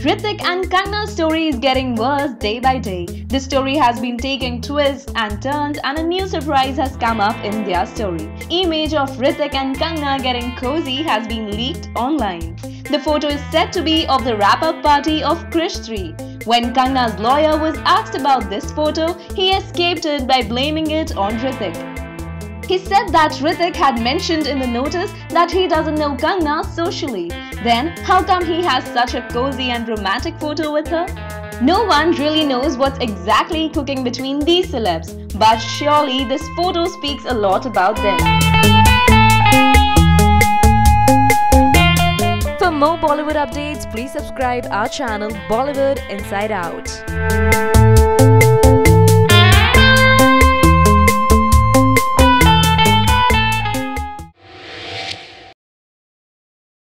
Hrithik and Kangana's story is getting worse day by day. The story has been taking twists and turns and a new surprise has come up in their story. Image of Hrithik and Kangna getting cozy has been leaked online. The photo is said to be of the wrap-up party of Krrish 3. When Kangana's lawyer was asked about this photo, he escaped it by blaming it on Hrithik. He said that Hrithik had mentioned in the notice that he doesn't know Kangana socially. Then, how come he has such a cozy and romantic photo with her? No one really knows what's exactly cooking between these celebs, but surely this photo speaks a lot about them. For more Bollywood updates, please subscribe our channel Bollywood Inside Out.